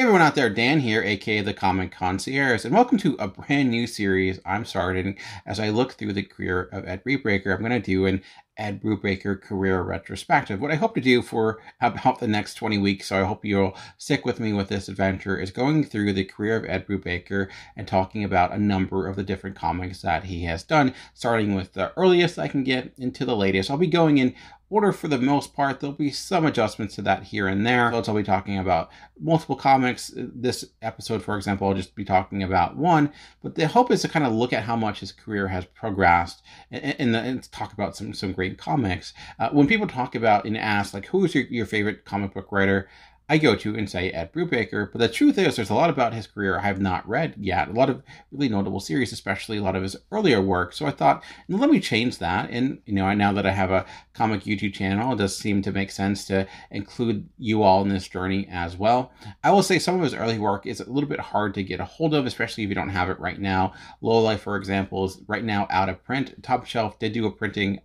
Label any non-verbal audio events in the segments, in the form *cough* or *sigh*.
Hey everyone out there, Dan here, aka the Comic Concierge, and welcome to a brand new series I'm starting as I look through the career of Ed Brubaker. I'm going to do an Ed Brubaker career retrospective. What I hope to do for about the next 20 weeks, so I hope you'll stick with me with this adventure, is going through the career of Ed Brubaker and talking about a number of the different comics that he has done, starting with the earliest I can get into the latest. I'll be going in order for the most part. There'll be some adjustments to that here and there. So I'll be talking about multiple comics. This episode, for example, I'll just be talking about one. But the hope is to kind of look at how much his career has progressed and, and, and talk about some some great comics. Uh, when people talk about and ask like, who is your, your favorite comic book writer? I go to and say Ed Brubaker. But the truth is, there's a lot about his career I have not read yet. A lot of really notable series, especially a lot of his earlier work. So I thought, let me change that. And you know, now that I have a comic YouTube channel, it does seem to make sense to include you all in this journey as well. I will say some of his early work is a little bit hard to get a hold of, especially if you don't have it right now. Lowlife, for example, is right now out of print. Top Shelf did do a printing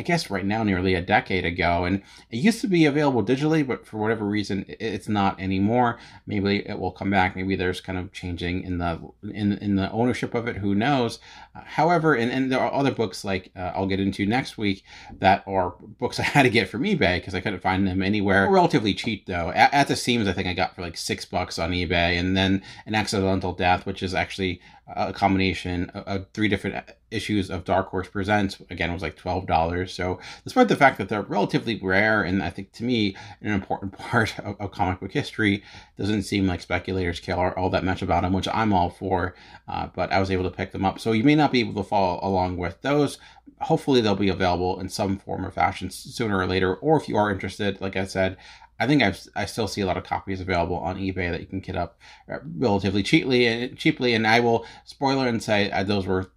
I guess right now nearly a decade ago. And it used to be available digitally, but for whatever reason, it's not anymore. Maybe it will come back. Maybe there's kind of changing in the in in the ownership of it. Who knows? Uh, however, and, and there are other books like uh, I'll get into next week that are books *laughs* I had to get from eBay because I couldn't find them anywhere. Relatively cheap though. At, at the seams, I think I got for like six bucks on eBay, and then an accidental death, which is actually a combination of three different issues of Dark Horse Presents. Again, was like twelve dollars. So, despite the fact that they're relatively rare, and I think to me an important *laughs* part of, of comic book history, doesn't seem like speculators care all that much about them, which I'm all for. Uh, but I was able to pick them up. So you may not be able to follow along with those. Hopefully, they'll be available in some form or fashion sooner or later. Or if you are interested, like I said, I think I've, I still see a lot of copies available on eBay that you can get up uh, relatively cheaply and cheaply. And I will spoiler and say uh, those were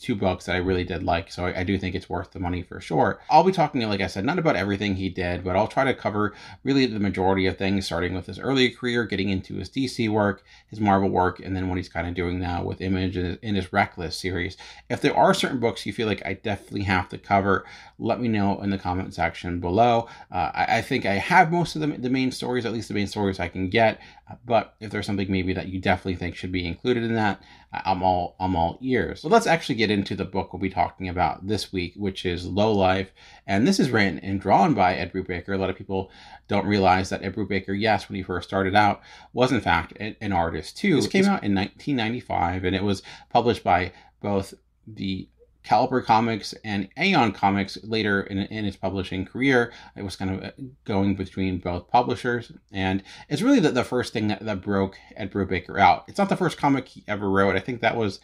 two books that I really did like. So I, I, do think it's worth the money for sure. I'll be talking, like I said, not about everything he did, but I'll try to cover really the majority of things, starting with his early career, getting into his DC work, his Marvel work, and then what he's kind of doing now with Image in, his Reckless series. If there are certain books you feel like I definitely have to cover, let me know in the comment section below. Uh, I, I, think I have most of the, the main stories, at least the main stories I can get. Uh, but if there's something maybe that you definitely think should be included in that, I'm all I'm all ears. So let's actually get into the book we'll be talking about this week, which is Lowlife, and this is written and drawn by Ed Brubaker. A lot of people don't realize that Ed Brubaker, yes, when he first started out, was in fact an artist too. This came out in 1995, and it was published by both the Caliber Comics and Aeon Comics later in, in its publishing career. It was kind of uh, going between both publishers. And it's really the, the first thing that, that broke Ed Brubaker out. It's not the first comic he ever wrote. I think that was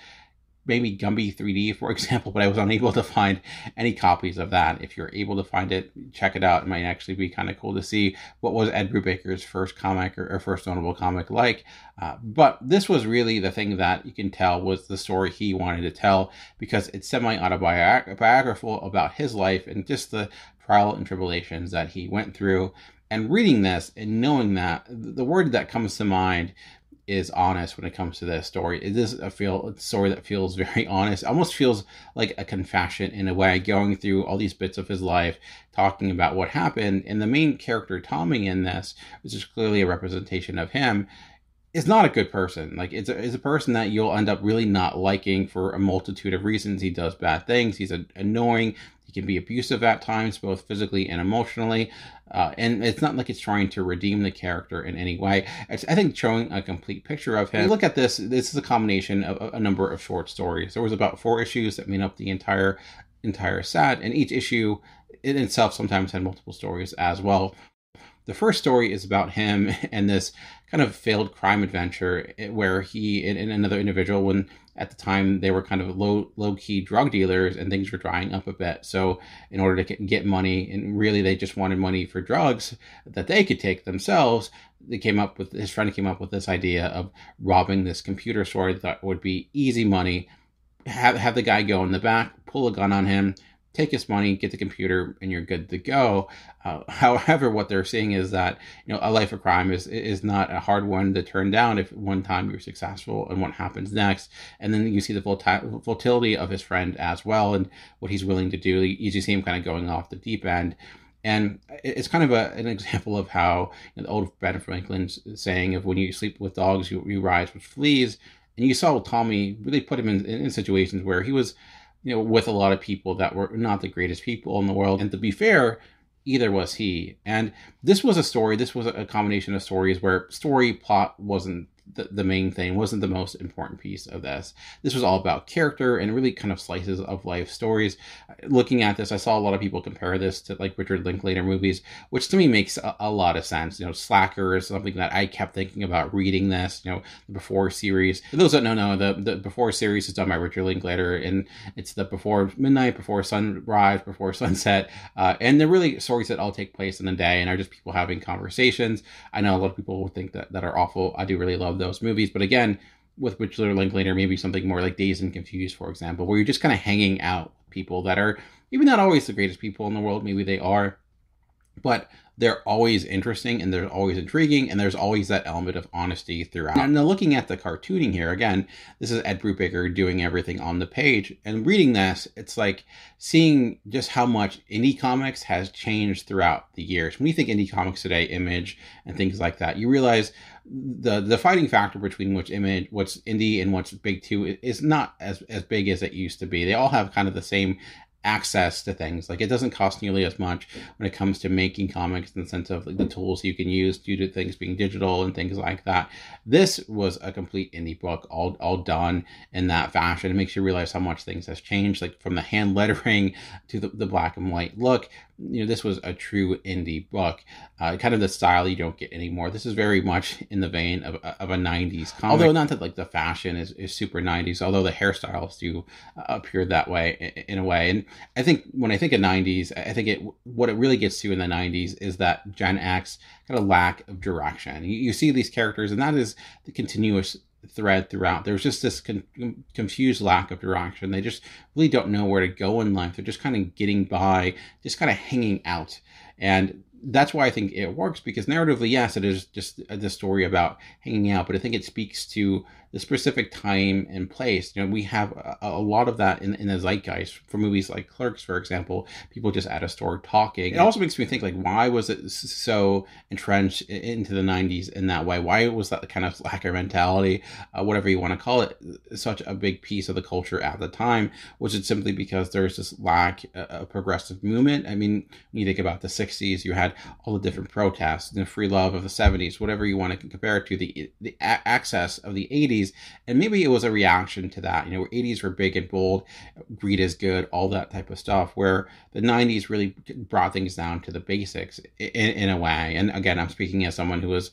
maybe Gumby 3D, for example, but I was unable to find any copies of that. If you're able to find it, check it out. It might actually be kind of cool to see what was Ed Brubaker's first comic or, or first notable comic like. Uh, but this was really the thing that you can tell was the story he wanted to tell because it's semi autobiographical about his life and just the trial and tribulations that he went through. And reading this and knowing that, the word that comes to mind is honest when it comes to this story. It is a feel a story that feels very *laughs* honest. Almost feels like a confession in a way, going through all these bits of his life, talking about what happened. And the main character, Tommy, in this, which is clearly a representation of him, is not a good person. Like it's a, it's a person that you'll end up really not liking for a multitude of reasons. He does bad things. He's a, annoying. He can be abusive at times, both physically and emotionally. Uh, and it's not like it's trying to redeem the character in any way. It's, I think, showing a complete picture of him. look at this. This is a combination of a number of short stories. There was about four issues that made up the entire entire set, and each issue in itself sometimes had multiple stories as well. The first story is about him *laughs* and this kind of failed crime adventure eh, where he and, another individual, when at the time they were kind of low low key drug dealers and things were drying up a bit. So in order to get money, and really they just wanted money for drugs that they could take themselves, they came up with his friend came up with this idea of robbing this computer store that would be easy money. Have have the guy go in the back, pull a gun on him, take his money, get the computer, and you're good to go. Uh, *laughs* however, what they're saying is that you know a life of crime is is not a hard one to turn down if one time you're successful and what happens next. And then you see the volatility of his friend as well and what he's willing to do. You see him kind of going off the deep end. And it's kind of a, an *laughs* example of how you know, the old Ben Franklin's saying of when you sleep with dogs, you, you rise with fleas. And you saw Tommy really put him in, in situations where he was, you know, with a lot of people that were not the greatest people in the world. And to be fair, either was he. And this was a story, this was a combination of stories where story plot wasn't the, the main thing wasn't the most important piece of this. This was all about character and really kind of slices of life stories. Looking at this, I saw a lot of people compare this to like Richard Linklater movies, which to me makes a, a lot of sense. You know, Slacker is something that I kept thinking about reading this, you know, the Before series. For those that don't know, the, the Before series is done by Richard Linklater and it's the Before Midnight, Before Sunrise, Before *laughs* Sunset. Uh, and they're really stories that all take place in the day and are just people having conversations. I know a lot of people would think that, that are awful. I do really love those movies. But again, with Richard Linklater, maybe something more like Dazed and Confused, for example, where you're just kind of hanging out with people that are maybe not always the greatest people in the world. Maybe they are, but they're always interesting and they're always intriguing and there's always that element of honesty throughout. Now, now looking at the cartooning here, again, this is Ed Brubaker doing everything on the page. And reading this, it's like seeing just how much indie comics has changed throughout the years. When you think indie comics today, image and things like that, you realize the the fighting factor between what's image, what's indie, and what's big two is not as as big as it used to be. They all have kind of the same access to things. Like it doesn't cost nearly as much when it comes to making comics in the sense of like the tools you can use due to things being digital and things like that. This was a complete indie book, all all done in that fashion. It makes you realize how much things has changed, like from the hand *laughs* lettering to the, the black and white look you know this was a true indie book uh, kind of the style you don't get anymore. This is very much *laughs* in the vein of, of a 90s comic. Although not that like the fashion is, is super 90s although the hairstyles do uh, appear that way in, in, a way. And i think when i think of 90s i think it what it really gets to in the 90s is that gen x kind of lack of direction. You, you see these characters and that is the continuous thread throughout. There's just this con- confused lack of direction. They just really don't know where to go in life. They're just kind of getting by, just kind of hanging out. And that's why I think it works because narratively, yes, it is just uh, the story about hanging out, but I think it speaks to the specific time and place. You know, we have a, a, lot of that in, in the zeitgeist for movies like Clerks, for example. People just at a store talking. It also makes me think like, why was it so entrenched into the '90s in that way? Why was that kind of *laughs* slacker mentality, uh, whatever you want to call it, such a big piece of the culture at the time? Was it simply because there's this lack of progressive movement? I mean, when you think about the '60s, you had all the different protests, the free love of the '70s, whatever you want to compare it to, the the access of the '80s 80s. And maybe it was a reaction to that. You know, 80s were big and bold, greed is good, all that type of stuff, where the 90s really brought things down to the basics in, in a way. And again, I'm speaking as someone who was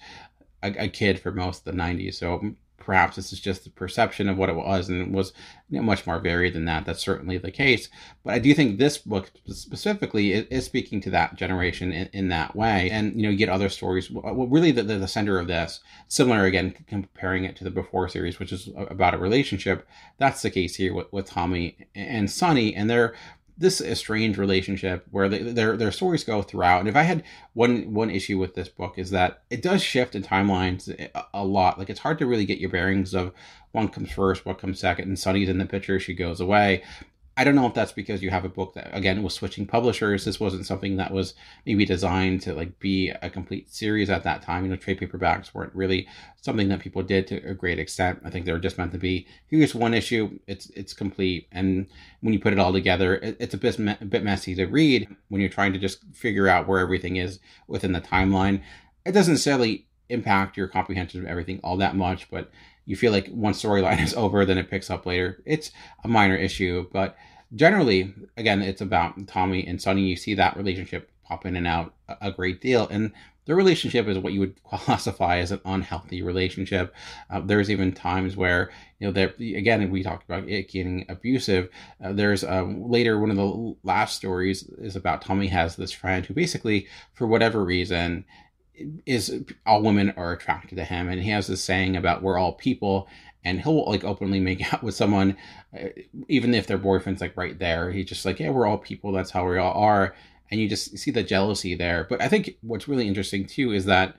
a, a kid for most of the 90s. So perhaps this is just the perception of what it was and it was you know, much more varied than that. That's certainly the case. But i do think this book specifically is, is speaking to that generation in, in, that way. And you know you get other stories. Well really the, the, the center of this similar again comparing it to the before series which is about a relationship that's the case here with, with tommy and sonny and they're this estranged relationship where they, their their stories go throughout. And if I had one one issue with this book is that it does shift in timelines a, lot. Like it's hard to really get your bearings of one comes first, what comes second. And Sonny's in the picture, she goes away. I don't know if that's because you have a book that again was switching publishers. This wasn't something that was maybe designed to like be a complete series at that time. You know, trade paperbacks weren't really something that people did to a great extent. I think they were just meant to be here's one issue, it's it's complete, and when you put it all together, it, it's a bit a bit messy to read when you're trying to just figure out where everything is within the timeline. It doesn't necessarily impact your comprehension of everything all that much, but you feel like one storyline *laughs* is over, then it picks up later. It's a minor issue, but generally, again, it's about Tommy and Sonny. You see that relationship pop in and out a great deal, and their relationship is what you would *laughs* classify as an unhealthy relationship. Uh, there's even times where you know there again we talked about it getting abusive. Uh, there's um, later one of the last stories is about Tommy has this friend who basically for whatever reason is all women are attracted to him and he has this saying about we're all people and he'll like openly make *laughs* out with someone uh, even if their boyfriend's like right there he's just like yeah we're all people that's how we all are and you just see the jealousy there but i think what's really interesting too is that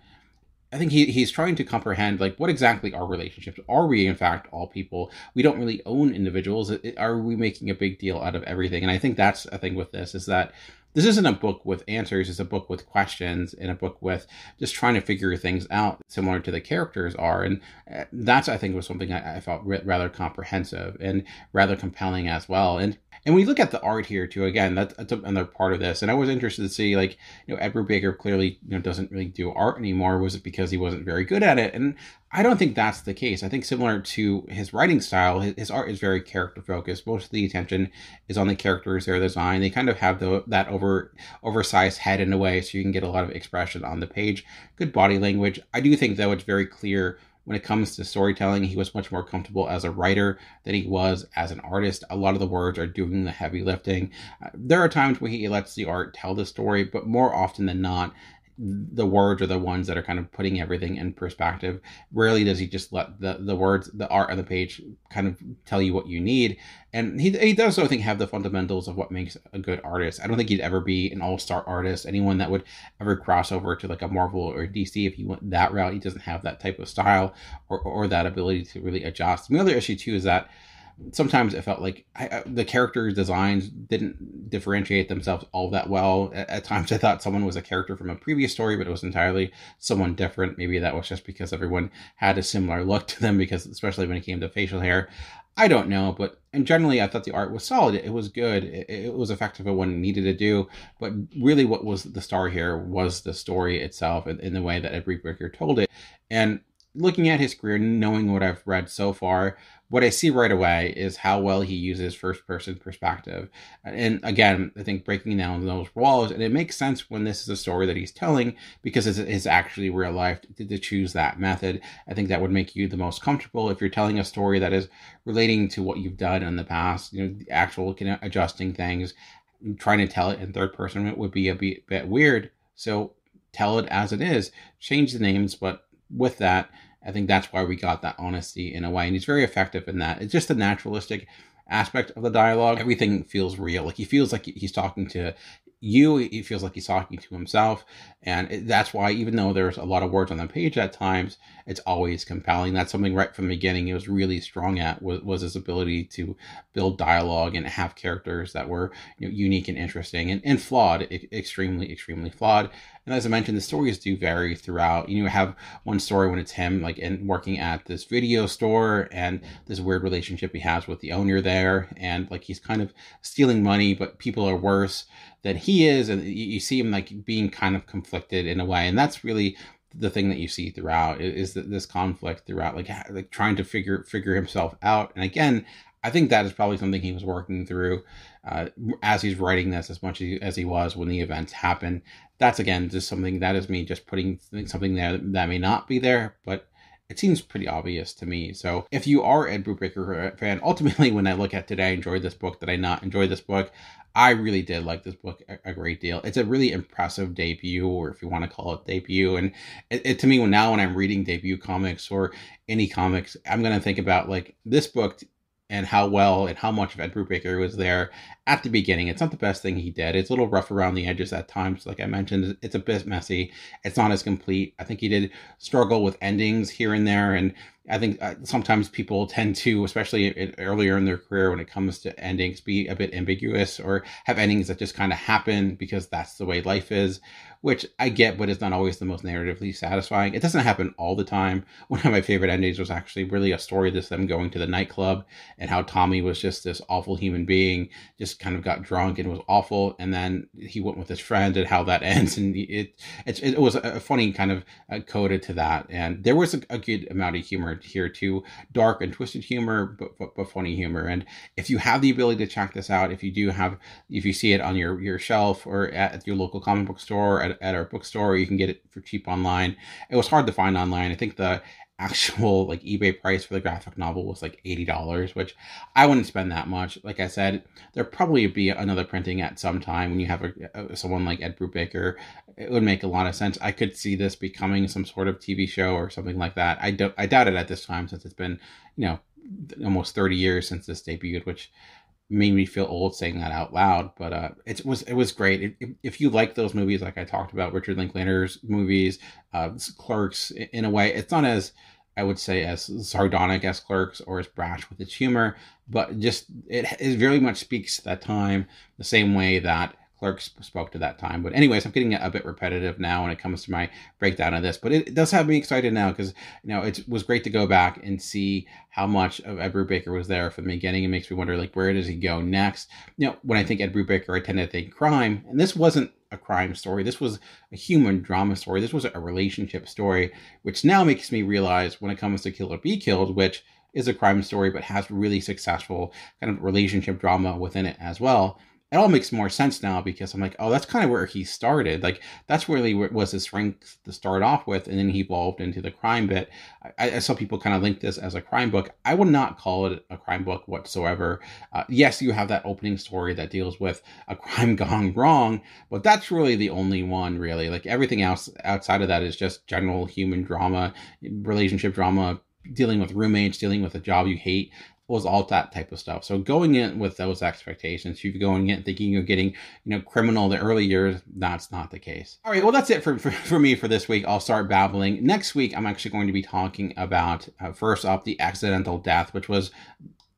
I think he, he's trying to comprehend like what exactly are relationships? Are we in fact all people? We don't really own individuals. Are we making a big deal out of everything? And I think that's a thing with this is that this isn't a book with answers, it's a book with questions and a book with just trying to figure things out, similar to the characters are. And uh, that's, I think, was something I, I felt rather comprehensive and rather compelling as well. And and we look at the art here too. Again, that's, that's another part of this. And I was interested to see, like, you know, Ed Brubaker clearly, you know, doesn't really do art anymore. Was it because he wasn't very good at it? And I don't think that's the case. I think similar to his writing style, his, his art is very character focused. Most of the attention is on the characters, their design. They kind of have the that over oversized head in a way, so you can get a lot of expression on the page. Good body language. I do think though it's very clear when it comes to storytelling, he was much more comfortable as a writer than he was as an artist. A lot of the words are doing the heavy lifting. Uh, there are times where he lets the art tell the story, but more often than not, the words are the ones that are kind of putting everything in perspective. Rarely does he just let the, the words, the art on the page kind of tell you what you need. And he, he does, I think, have the fundamentals of what makes a good artist. I don't think he'd ever be an all star artist. Anyone that would ever cross over to like a Marvel or DC, if he went that route, he doesn't have that type of style or, or that ability to really adjust. And The other issue, too, is that sometimes it felt like I, I, the character designs didn't differentiate themselves all that well. At, at, times, I thought someone was a character from a previous story, but it was entirely someone different. Maybe that was just because everyone had a similar look to them, because especially when it came to facial hair. I don't know, but and generally, I thought the art was solid. It was good. It, it was effective at what it needed to do. But really, what was the star here was the story itself and in, in the way that Ed Brubaker told it. And looking at his career, knowing what I've read so far, what I see right away is how well he uses first person perspective. And again, I think breaking down those walls, and it makes sense when this is a story that he's telling because it's, actually real life to, to, choose that method. I think that would make you the most comfortable if you're telling a story that is relating to what you've done in the past, you know, the actual you know, adjusting things. Trying to tell it in third person it would be a bit, bit weird. So tell it as it is. Change the names, but with that, I think that's why we got that honesty in a way. And he's very effective in that. It's just a naturalistic aspect of the dialogue. Everything feels real. Like he feels like he's talking to you, he feels like he's talking to himself. And that's why, even though there's a lot of words on the page at times, it's always compelling. That's something right from the beginning he was really strong at was, was his ability to build dialogue and have characters that were you know, unique and interesting and, and flawed, extremely, extremely flawed. And as I mentioned, the stories do vary throughout. You know, have one story when it's him like in working at this video store and this weird relationship he has with the owner there, and like he's kind of stealing money, but people are worse than he is, and you see him like being kind of conflicted in a way, and that's really the thing that you see throughout is that this conflict throughout, like like trying to figure figure himself out. And again, I think that is probably something he was working through uh, as he's writing this, as much as he was when the events happen. That's again just something that is me just putting something there that may not be there, but it seems pretty obvious to me. So if you are Ed Brubaker *laughs* fan, ultimately when I look at today, I enjoyed this book. Did I not enjoy this book? I really did like this book a, great deal. It's a really impressive debut, or if you want to call it debut. And it, it to me, now when I'm reading debut comics or any comics, I'm gonna think about like this book and how well and how much of Ed Brubaker was there at the beginning. It's not the best thing he did. It's a little rough around the edges at times. Like I mentioned, it's a bit messy. It's not as complete. I think he did struggle with endings here and there. And I think uh, sometimes people tend to, especially earlier in their career, when it comes to endings, be a bit ambiguous or have endings that just kind of happen because that's the way life is which I get, but it's not always the most narratively satisfying. It doesn't happen all the time. *laughs* One of my favorite endings was actually really a story of them going to the nightclub and how Tommy was just this awful human being, just kind of got drunk and was awful, and then he went with his friend and how that *laughs* ends, and it it, it was a funny kind of uh, coded to that, and there was a, a, good amount of humor here too, dark and twisted humor, but, but but funny humor. And if you have the ability to check this out, if you do have, if you see it on your your shelf or at your local comic book store at, at our bookstore. You can get it for cheap online. It was hard to find online. I think the actual *laughs* like eBay price for the graphic novel was like $80, which I wouldn't spend that much. Like I said, there probably would be another printing at some time when you have a, a, someone like Ed Brubaker. It would make a lot of sense. I could see this becoming some sort of TV show or something like that. I, do, I doubt it at this time since it's been, you know, almost 30 years since this debuted, which made me feel old saying that out loud, but uh, it was it was great. If, if, you like those movies, like I talked about, Richard Linklater's movies, uh, Clerks, in a way, it's not as I would say as sardonic as Clerks or as brash with its humor, but just it, it very much speaks to that time the same way that Clerks spoke to that time. But anyways, I'm getting a bit repetitive now when it comes to my breakdown of this. But it, does have me excited now because you know it was great to go back and see how much of Ed Brubaker was there from the beginning. It makes me wonder like where does he go next? You know, when I think Ed Brubaker, I tend to think crime, and this wasn't a crime story. This was a human drama story. This was a relationship story, which now makes me realize when it comes to Kill or Be Killed, which is a crime story but has really successful kind of relationship drama within it as well it all makes more sense now because I'm like, oh, that's kind of where he started. Like that's really what was his strength to start off with, and then he evolved into the crime bit. I, I saw people kind of link this as a crime book. I would not call it a crime book whatsoever. Uh, yes, you have that opening story that deals with a crime *laughs* gone wrong, but that's really the only one. Really, like everything else outside of that is just general human drama, relationship drama, dealing with roommates, dealing with a job you hate, was all that type of stuff. So going in with those expectations, you're going in thinking you're getting, you know, criminal the early years, that's not the case. All right, well, that's it for, for, for me for this week. I'll start babbling. Next week, I'm actually going to be talking about, uh, first off, the accidental death, which was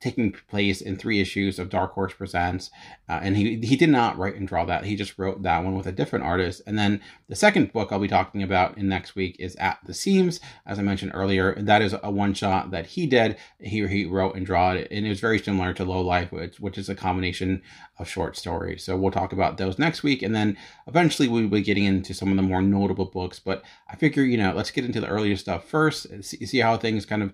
taking place in three issues of Dark Horse Presents. Uh, and he, he did not write and draw that. He just wrote that one with a different artist. And then the second book I'll be talking about in next week is At the Seams, as I mentioned earlier. That is a one shot that he did. He, he wrote and draw it. And it was very similar to Lowlife, which, which is a combination of short stories. So we'll talk about those next week. And then eventually we'll be getting into some of the more notable books. But I figure, you know, let's get into the earlier stuff first, see, see how things kind of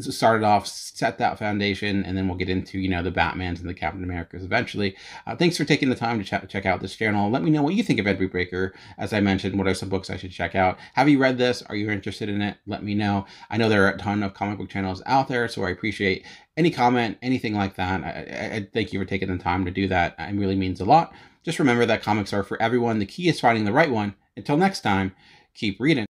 started off, set that foundation and then we'll get into you know the Batmans and the Captain Americas eventually. Uh, thanks for taking the time to ch- check out this channel. Let me know what you think of Ed Brubaker. As I mentioned, what are some books I should check out? Have you read this? Are you interested in it? Let me know. I know there are a ton of comic book channels out there, so I appreciate any comment, anything like that. I, I, I thank you for taking the time to do that. It really means a lot. Just remember that comics are for everyone. The key is finding the right one. Until next time, keep reading.